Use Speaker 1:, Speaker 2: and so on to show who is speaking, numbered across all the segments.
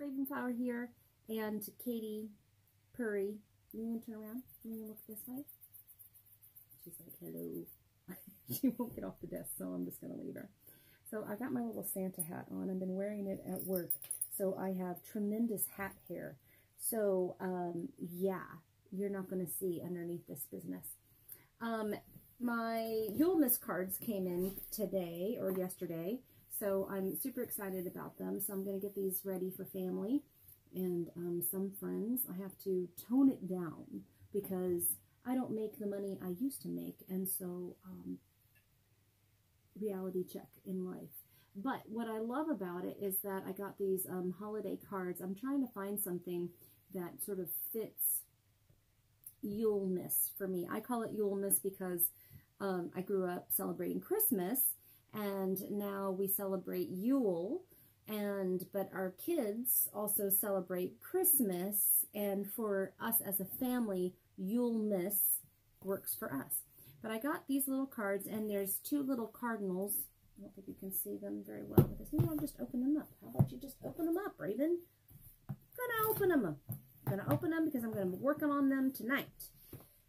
Speaker 1: Ravenflower here and Katie Purry. You want to turn around? You want to look this way? She's like, hello. she won't get off the desk, so I'm just going to leave her. So I got my little Santa hat on. I've been wearing it at work. So I have tremendous hat hair. So, um, yeah, you're not going to see underneath this business. Um, my Yulemas cards came in today or yesterday. So I'm super excited about them. So I'm going to get these ready for family and um, some friends. I have to tone it down because I don't make the money I used to make. And so um, reality check in life. But what I love about it is that I got these um, holiday cards. I'm trying to find something that sort of fits Yuleness for me. I call it Yuleness because um, I grew up celebrating Christmas and now we celebrate Yule and but our kids also celebrate Christmas and for us as a family Yuleness works for us. But I got these little cards, and there's two little cardinals. I don't think you can see them very well with this. Maybe I'll just open them up. How about you just open them up, Raven? I'm gonna open them. I'm gonna open them because I'm gonna be working on them tonight.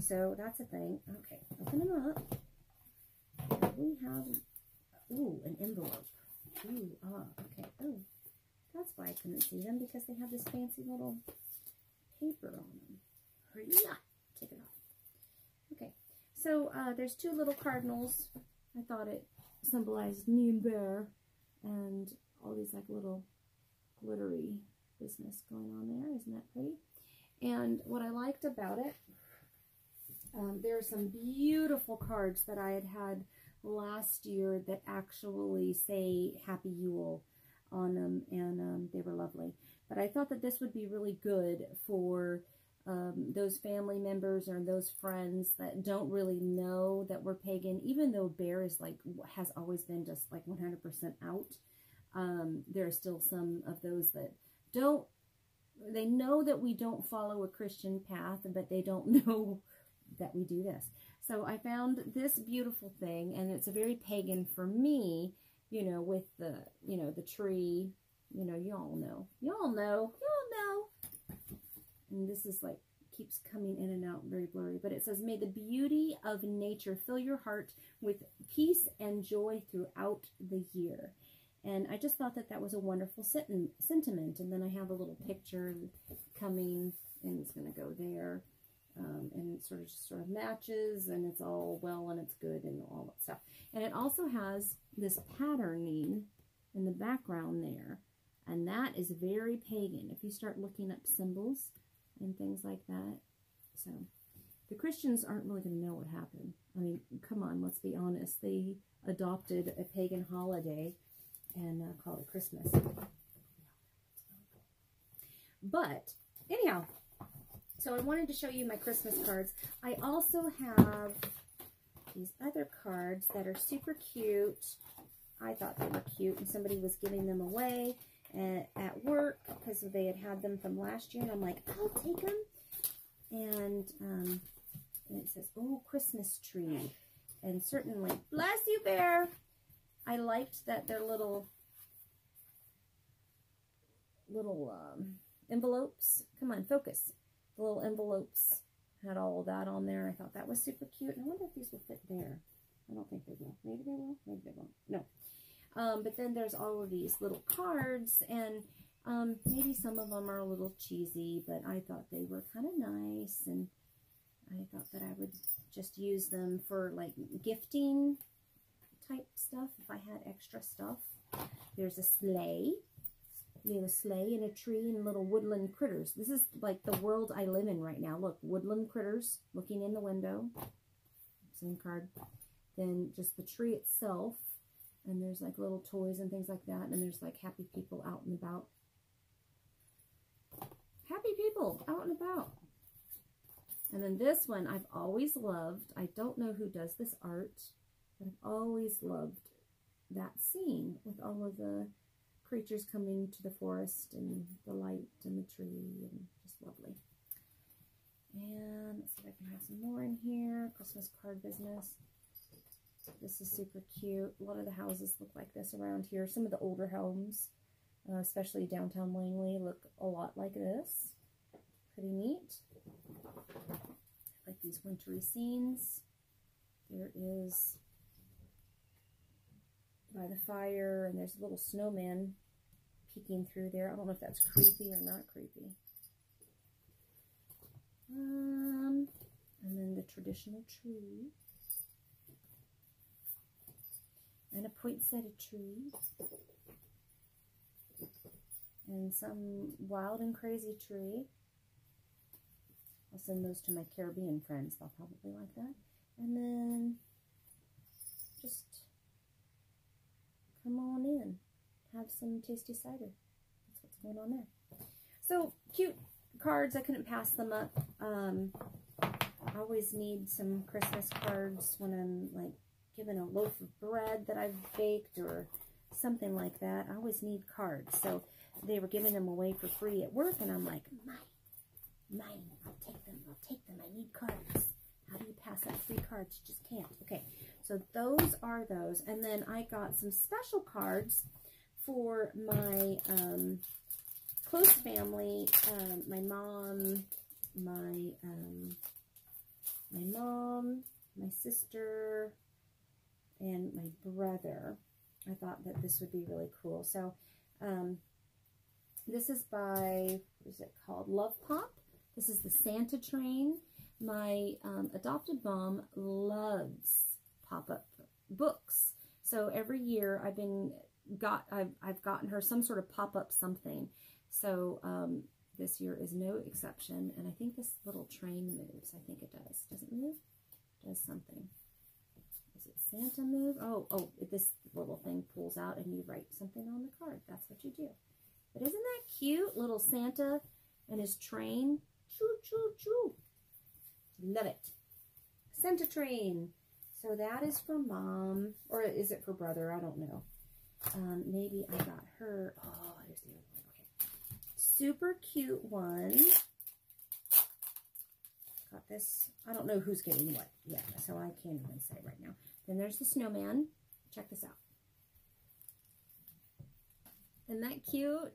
Speaker 1: So that's a thing. Okay, open them up. We have, ooh, an envelope. Ooh, ah, okay. Oh, that's why I couldn't see them because they have this fancy little paper on them. Yeah, take it off. Okay, so uh, there's two little cardinals. I thought it symbolized Bear and all these like little glittery business going on there. Isn't that pretty? And what I liked about it, um, there are some beautiful cards that I had had last year that actually say Happy Yule on them, and um, they were lovely. But I thought that this would be really good for um, those family members or those friends that don't really know that we're pagan, even though Bear is like, has always been just like 100% out, um, there are still some of those that don't, they know that we don't follow a Christian path, but they don't know that we do this. So I found this beautiful thing, and it's a very pagan for me, you know, with the, you know, the tree, you know, y'all know, y'all know, y'all know and this is like keeps coming in and out very blurry, but it says, May the beauty of nature fill your heart with peace and joy throughout the year. And I just thought that that was a wonderful sentiment. And then I have a little picture coming, and it's going to go there. Um, and it sort of just sort of matches, and it's all well and it's good and all that stuff. And it also has this patterning in the background there, and that is very pagan. If you start looking up symbols, and things like that. So the Christians aren't really going to know what happened. I mean, come on, let's be honest. They adopted a pagan holiday and uh, called it Christmas. But anyhow, so I wanted to show you my Christmas cards. I also have these other cards that are super cute. I thought they were cute and somebody was giving them away at work because they had had them from last year. And I'm like, I'll take them. And, um, and it says, oh, Christmas tree. And certainly, bless you, Bear. I liked that their little, little um, envelopes. Come on, focus. The little envelopes had all of that on there. I thought that was super cute. And I wonder if these will fit there. I don't think they will. Maybe they will. Maybe they won't. No. Um, but then there's all of these little cards, and um, maybe some of them are a little cheesy, but I thought they were kind of nice, and I thought that I would just use them for like gifting type stuff if I had extra stuff. There's a sleigh. Have a sleigh and a tree and little woodland critters. This is like the world I live in right now. Look, woodland critters looking in the window. Same card. Then just the tree itself and there's like little toys and things like that, and there's like happy people out and about. Happy people out and about. And then this one I've always loved. I don't know who does this art, but I've always loved that scene with all of the creatures coming to the forest and the light and the tree and just lovely. And let's see if I can have some more in here. Christmas card business. This is super cute. A lot of the houses look like this around here. Some of the older homes uh, especially downtown Langley, look a lot like this. Pretty neat. I Like these wintry scenes. There is by the fire, and there's a little snowman peeking through there. I don't know if that's creepy or not creepy. Um, and then the traditional tree. And a poinsettia tree. And some wild and crazy tree. I'll send those to my Caribbean friends. They'll probably like that. And then just come on in. Have some tasty cider. That's what's going on there. So cute cards. I couldn't pass them up. Um, I always need some Christmas cards when I'm like given a loaf of bread that I've baked or something like that. I always need cards. So they were giving them away for free at work, and I'm like, mine, mine, I'll take them, I'll take them. I need cards. How do you pass out free cards? You just can't. Okay, so those are those. And then I got some special cards for my um, close family, um, my mom, my um, my mom, my sister, and my brother. I thought that this would be really cool. So um, this is by, what is it called? Love Pop. This is the Santa Train. My um, adopted mom loves pop-up books. So every year I've been got I've, I've gotten her some sort of pop-up something. So um, this year is no exception. And I think this little train moves. I think it does. Does it move? It does something. Is it Santa move? Oh, oh, this little thing pulls out and you write something on the card. That's what you do. But isn't that cute? Little Santa and his train. Choo, choo, choo. Love it. Santa train. So that is for mom. Or is it for brother? I don't know. Um, maybe I got her. Oh, here's the other one. Okay. Super cute one. Got this. I don't know who's getting what yet, so I can't even say right now. Then there's the snowman. Check this out. Isn't that cute?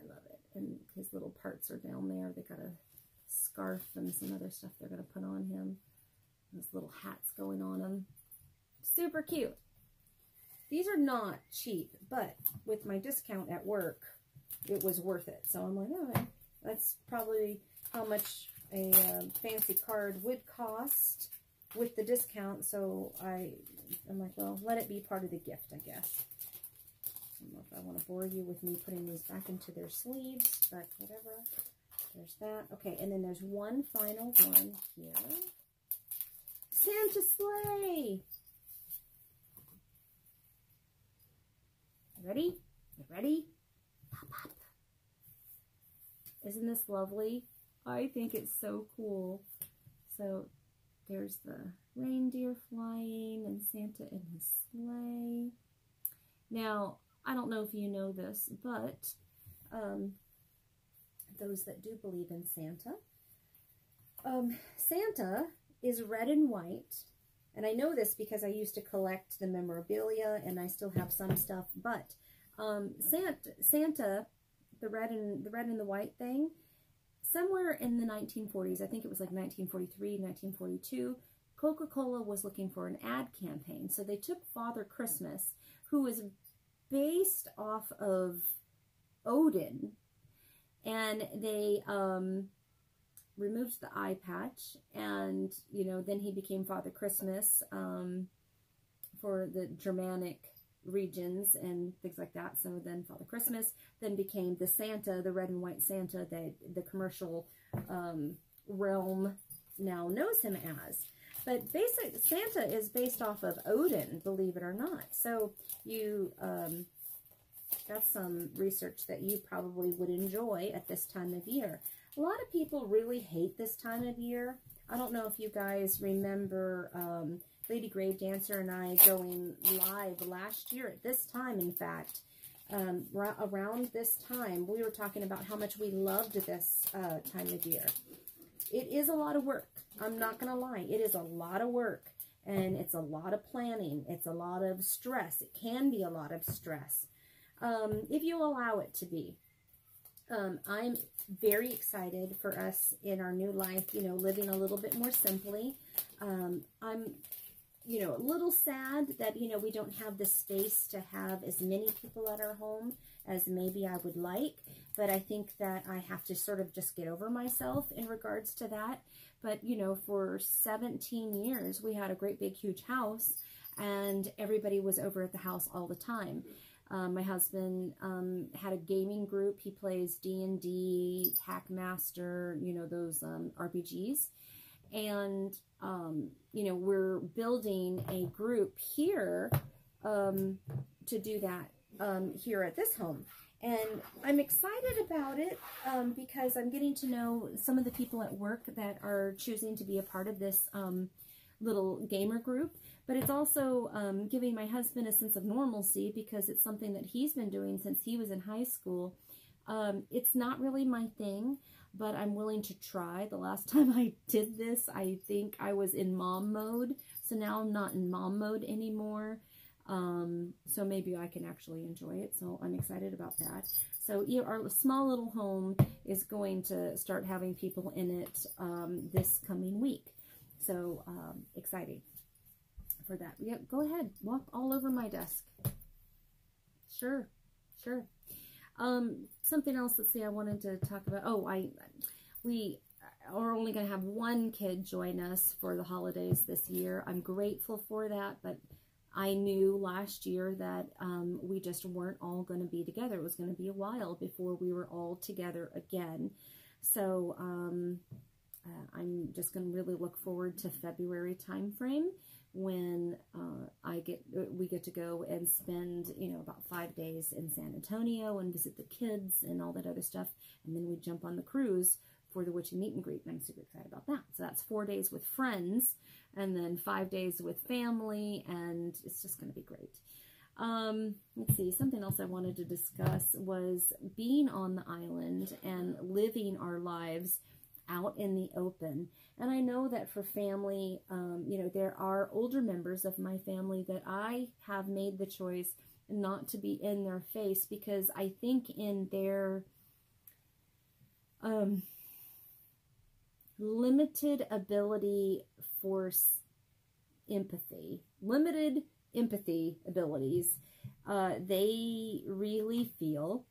Speaker 1: I love it. And his little parts are down there. They got a scarf and some other stuff they're going to put on him. Those little hats going on him. Super cute. These are not cheap, but with my discount at work, it was worth it. So I'm like, oh, that's probably how much a uh, fancy card would cost with the discount. So I, I'm like, well, let it be part of the gift, I guess. I don't know if I want to bore you with me putting these back into their sleeves, but whatever. There's that. Okay, and then there's one final one here. Santa sleigh. Ready? You ready? Pop, pop. Isn't this lovely? I think it's so cool. So there's the reindeer flying and Santa in his sleigh. Now, I don't know if you know this, but um, those that do believe in Santa, um, Santa is red and white. And I know this because I used to collect the memorabilia and I still have some stuff. But um, Santa, Santa, the red and the red and the white thing, somewhere in the 1940s, I think it was like 1943, 1942, Coca-Cola was looking for an ad campaign. So they took Father Christmas, who was based off of Odin, and they um, removed the eye patch, and you know, then he became Father Christmas um, for the Germanic regions and things like that. So then Father Christmas then became the Santa, the red and white Santa that the commercial um, realm now knows him as. But basic Santa is based off of Odin, believe it or not. So you um, that's some research that you probably would enjoy at this time of year. A lot of people really hate this time of year. I don't know if you guys remember um, Lady Grave Dancer and I going live last year at this time, in fact. Um, around this time, we were talking about how much we loved this uh, time of year. It is a lot of work. I'm not going to lie. It is a lot of work and it's a lot of planning. It's a lot of stress. It can be a lot of stress. um, if you allow it to be. Um, I'm very excited for us in our new life, you know, living a little bit more simply. Um, I'm, you know, a little sad that, you know, we don't have the space to have as many people at our home as maybe I would like. But I think that I have to sort of just get over myself in regards to that. But, you know, for 17 years, we had a great big huge house and everybody was over at the house all the time. Um, my husband um, had a gaming group. He plays D&D, Hackmaster, you know, those um, RPGs. And, um, you know, we're building a group here um, to do that um, here at this home. And I'm excited about it because I'm getting to know some of the people at work that are choosing to be a part of this little gamer group but it's also um, giving my husband a sense of normalcy because it's something that he's been doing since he was in high school. Um, it's not really my thing, but I'm willing to try. The last time I did this, I think I was in mom mode. So now I'm not in mom mode anymore. Um, so maybe I can actually enjoy it. So I'm excited about that. So our small little home is going to start having people in it um, this coming week. So um, exciting for that. Yeah, go ahead. Walk all over my desk. Sure, sure. Um, something else, let's see, I wanted to talk about. Oh, I, we are only going to have one kid join us for the holidays this year. I'm grateful for that, but I knew last year that um, we just weren't all going to be together. It was going to be a while before we were all together again. So um, uh, I'm just going to really look forward to February timeframe when uh, I get uh, we get to go and spend you know about five days in San Antonio and visit the kids and all that other stuff, and then we jump on the cruise for the witchy meet and greet. And I'm super excited about that. So that's four days with friends, and then five days with family, and it's just going to be great. Um, let's see, something else I wanted to discuss was being on the island and living our lives out in the open. And I know that for family, um, you know, there are older members of my family that I have made the choice not to be in their face because I think in their um, limited ability for empathy, limited empathy abilities, uh, they really feel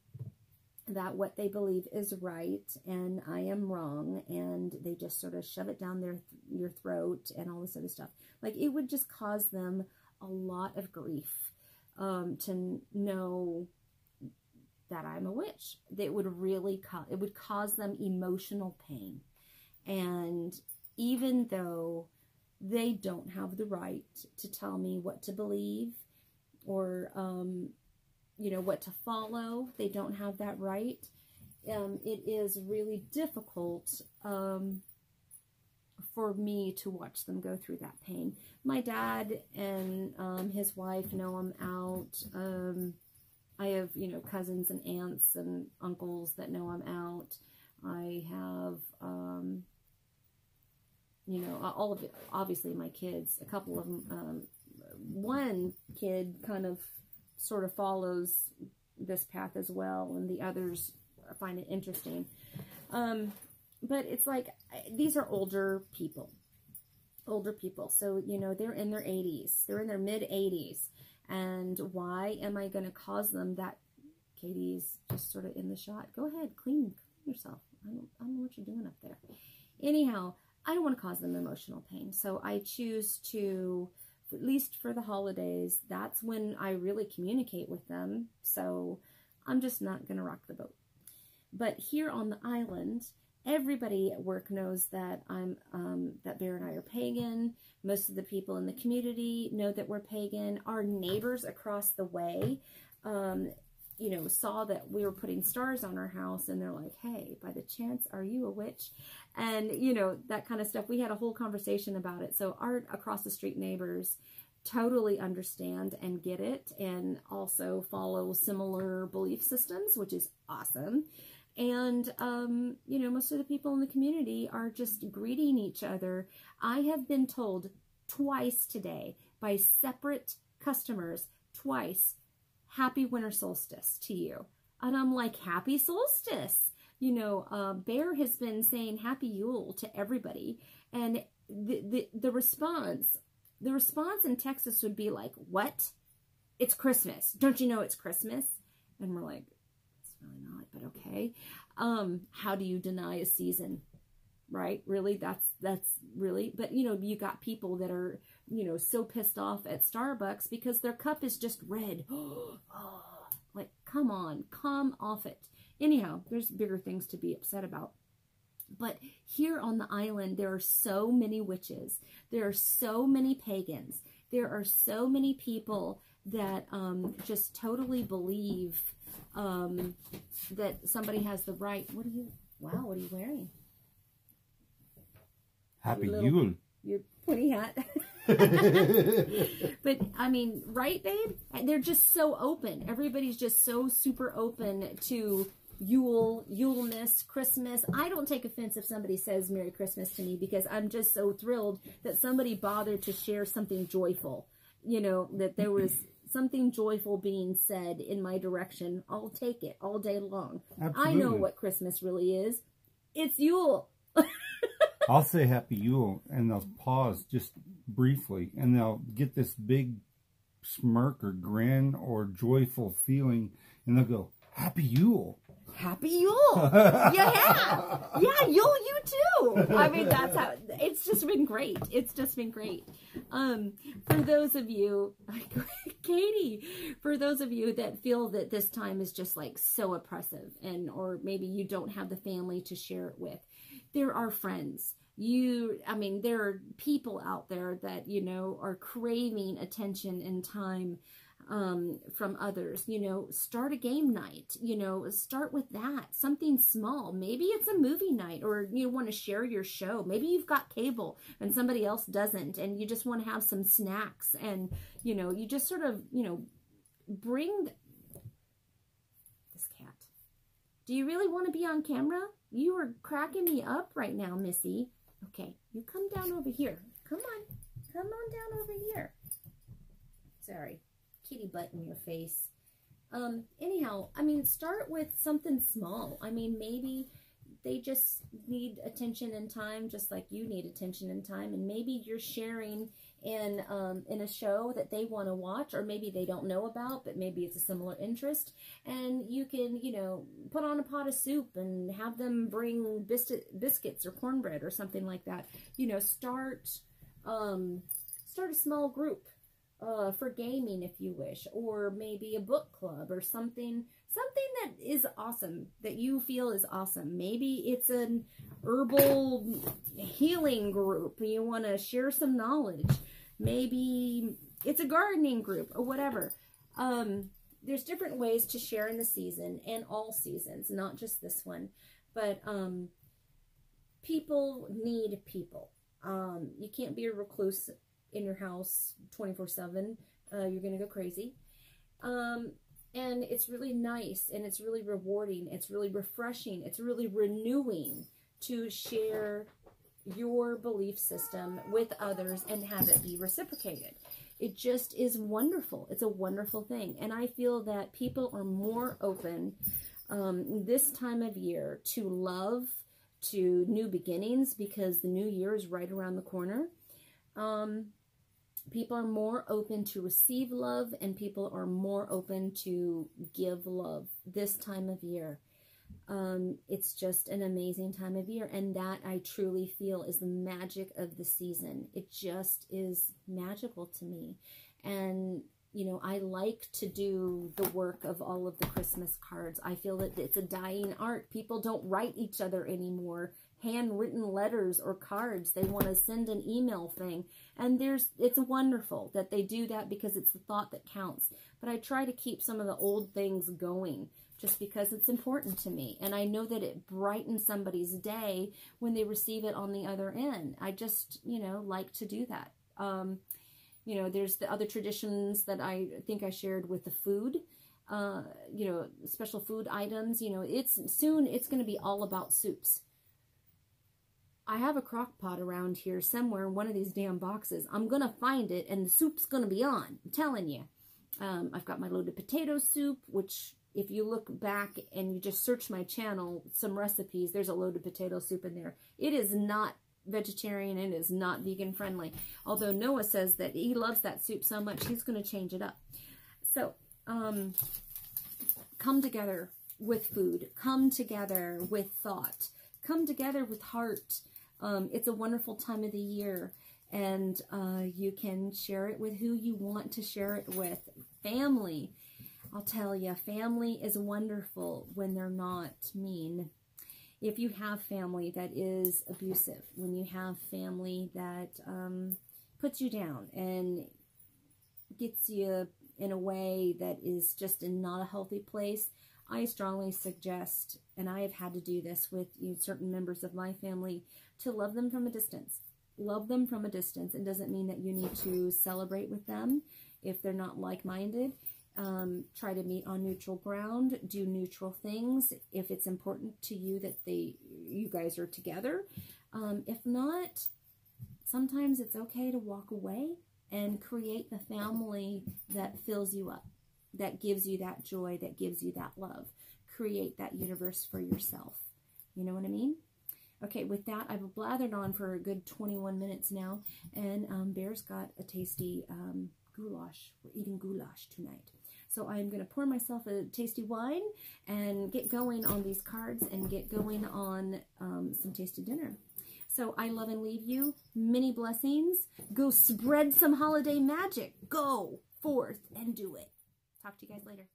Speaker 1: that what they believe is right and I am wrong and they just sort of shove it down their your throat and all this other stuff. Like it would just cause them a lot of grief um, to know that I'm a witch. That would really it would cause them emotional pain. And even though they don't have the right to tell me what to believe or um, you know, what to follow. They don't have that right. Um, it is really difficult um, for me to watch them go through that pain. My dad and um, his wife know I'm out. Um, I have, you know, cousins and aunts and uncles that know I'm out. I have, um, you know, all of it, obviously my kids, a couple of them, um, one kid kind of sort of follows this path as well, and the others find it interesting. Um, but it's like these are older people, older people. So you know they're in their 80s, they're in their mid 80s, and why am I going to cause them that? Katie's just sort of in the shot. Go ahead, clean, yourself. I don't, I don't know what you're doing up there. Anyhow, I don't want to cause them emotional pain, so I choose to at least for the holidays, that's when I really communicate with them. So I'm just not going to rock the boat. But here on the island, everybody at work knows that I'm um, that Bear and I are pagan. Most of the people in the community know that we're pagan. Our neighbors across the way, um, you know, saw that we were putting stars on our house, and they're like, "Hey, by the chance, are you a witch?" and you know that kind of stuff. We had a whole conversation about it. So our across the street neighbors totally understand and get it and also follow similar belief systems which is awesome. And um, you know most of the people in the community are just greeting each other. I have been told twice today by separate customers twice happy winter solstice to you. And I'm like, happy solstice. You know, uh, Bear has been saying happy Yule to everybody. And the, the, the response, the response in Texas would be like, what? It's Christmas. Don't you know it's Christmas? And we're like, it's really not, but okay. Um, how do you deny a season? Right? Really? That's, that's really, but you know, you got people that are, you know, so pissed off at Starbucks because their cup is just red. oh, like, come on, come off it. Anyhow, there's bigger things to be upset about. But here on the island, there are so many witches. There are so many pagans. There are so many people that um, just totally believe um, that somebody has the right. What are you? Wow, what are you wearing?
Speaker 2: Happy little, Yule.
Speaker 1: Pointy hat. but I mean, right, babe? They're just so open. Everybody's just so super open to Yule, Yuleness, Christmas. I don't take offense if somebody says Merry Christmas to me because I'm just so thrilled that somebody bothered to share something joyful. You know, that there was something joyful being said in my direction. I'll take it all day long. Absolutely. I know what Christmas really is. It's Yule.
Speaker 2: I'll say Happy Yule and they'll pause just briefly and they'll get this big smirk or grin or joyful feeling and they'll go, Happy Yule.
Speaker 1: Happy Yule. yeah. Yeah, Yule you too. I mean, that's how, it's just been great. It's just been great. Um, for those of you, Katie, for those of you that feel that this time is just like so oppressive and, or maybe you don't have the family to share it with, there are friends you i mean there are people out there that you know are craving attention and time um, from others. You know, start a game night. You know, start with that. Something small. Maybe it's a movie night or you want to share your show. Maybe you've got cable and somebody else doesn't and you just want to have some snacks and, you know, you just sort of, you know, bring this cat. Do you really want to be on camera? You are cracking me up right now, Missy. Okay, you come down over here. Come on. Come on down over here. Sorry kitty butt in your face. Um, anyhow, I mean, start with something small. I mean, maybe they just need attention and time, just like you need attention and time. And maybe you're sharing in um, in a show that they want to watch, or maybe they don't know about, but maybe it's a similar interest. And you can, you know, put on a pot of soup and have them bring biscuit, biscuits or cornbread or something like that. You know, start um, start a small group uh, for gaming if you wish, or maybe a book club or something, something that is awesome, that you feel is awesome. Maybe it's an herbal healing group. You want to share some knowledge. Maybe it's a gardening group or whatever. Um, there's different ways to share in the season and all seasons, not just this one. But um, people need people. Um, you can't be a recluse in your house 24 7. Uh, you're going to go crazy. Um, and it's really nice and it's really rewarding. It's really refreshing. It's really renewing to share your belief system with others and have it be reciprocated. It just is wonderful. It's a wonderful thing. And I feel that people are more open um, this time of year to love, to new beginnings, because the new year is right around the corner. Um, people are more open to receive love and people are more open to give love this time of year. Um, it's just an amazing time of year. And that I truly feel is the magic of the season. It just is magical to me. And, you know, I like to do the work of all of the Christmas cards. I feel that it's a dying art. People don't write each other anymore handwritten letters or cards. They want to send an email thing. And there's it's wonderful that they do that because it's the thought that counts. But I try to keep some of the old things going just because it's important to me. And I know that it brightens somebody's day when they receive it on the other end. I just, you know, like to do that. Um, you know, there's the other traditions that I think I shared with the food. Uh, you know, special food items. You know, it's soon it's going to be all about soups I have a crock pot around here somewhere in one of these damn boxes. I'm going to find it and the soup's going to be on. I'm telling you. Um, I've got my loaded potato soup, which if you look back and you just search my channel, some recipes, there's a loaded potato soup in there. It is not vegetarian and is not vegan friendly. Although Noah says that he loves that soup so much, he's going to change it up. So, um, come together with food. Come together with thought. Come together with heart. Um, it's a wonderful time of the year and uh, you can share it with who you want to share it with. Family. I'll tell you, family is wonderful when they're not mean if you have family that is abusive, when you have family that um, puts you down and gets you in a way that is just in not a healthy place, I strongly suggest, and I have had to do this with you know, certain members of my family, to love them from a distance. Love them from a distance. It doesn't mean that you need to celebrate with them if they're not like-minded um, try to meet on neutral ground, do neutral things if it's important to you that they you guys are together. Um, if not, sometimes it's okay to walk away and create the family that fills you up, that gives you that joy, that gives you that love. Create that universe for yourself. You know what I mean? Okay, with that, I've blathered on for a good 21 minutes now, and um, Bear's got a tasty um, goulash. We're eating goulash tonight. So I'm going to pour myself a tasty wine and get going on these cards and get going on um, some tasty dinner. So I love and leave you. Many blessings. Go spread some holiday magic. Go forth and do it. Talk to you guys later.